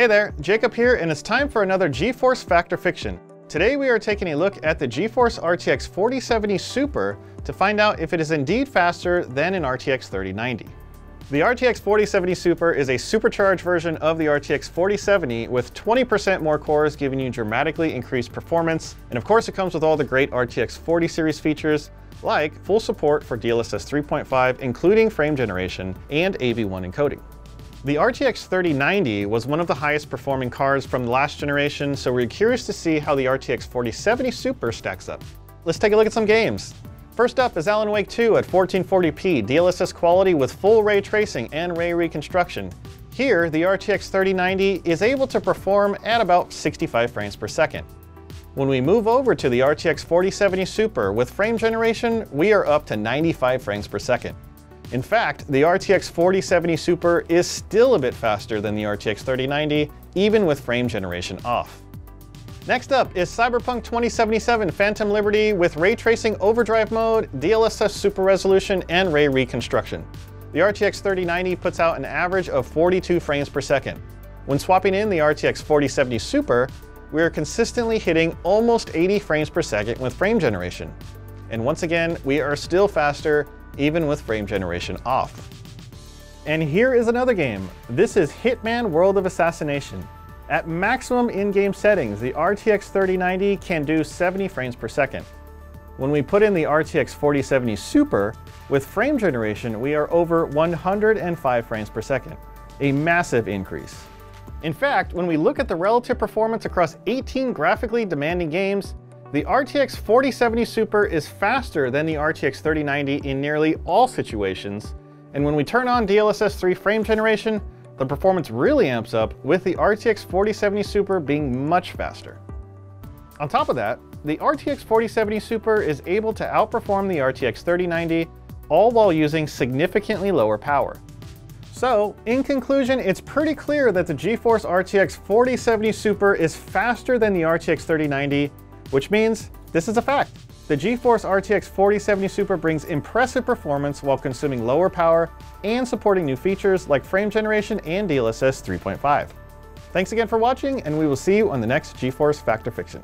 Hey there, Jacob here, and it's time for another GeForce Fact or Fiction. Today we are taking a look at the GeForce RTX 4070 Super to find out if it is indeed faster than an RTX 3090. The RTX 4070 Super is a supercharged version of the RTX 4070 with 20% more cores giving you dramatically increased performance. And of course it comes with all the great RTX 40 series features like full support for DLSS 3.5 including frame generation and AV1 encoding. The RTX 3090 was one of the highest performing cards from the last generation, so we're curious to see how the RTX 4070 Super stacks up. Let's take a look at some games. First up is Alan Wake 2 at 1440p DLSS quality with full ray tracing and ray reconstruction. Here, the RTX 3090 is able to perform at about 65 frames per second. When we move over to the RTX 4070 Super with frame generation, we are up to 95 frames per second. In fact, the RTX 4070 Super is still a bit faster than the RTX 3090, even with frame generation off. Next up is Cyberpunk 2077 Phantom Liberty with ray tracing overdrive mode, DLSS super resolution, and ray reconstruction. The RTX 3090 puts out an average of 42 frames per second. When swapping in the RTX 4070 Super, we are consistently hitting almost 80 frames per second with frame generation. And once again, we are still faster even with frame generation off. And here is another game. This is Hitman World of Assassination. At maximum in-game settings, the RTX 3090 can do 70 frames per second. When we put in the RTX 4070 Super, with frame generation, we are over 105 frames per second, a massive increase. In fact, when we look at the relative performance across 18 graphically demanding games, the RTX 4070 Super is faster than the RTX 3090 in nearly all situations, and when we turn on DLSS 3 frame generation, the performance really amps up with the RTX 4070 Super being much faster. On top of that, the RTX 4070 Super is able to outperform the RTX 3090, all while using significantly lower power. So, in conclusion, it's pretty clear that the GeForce RTX 4070 Super is faster than the RTX 3090 which means this is a fact. The GeForce RTX 4070 Super brings impressive performance while consuming lower power and supporting new features like frame generation and DLSS 3.5. Thanks again for watching, and we will see you on the next GeForce Fact or Fiction.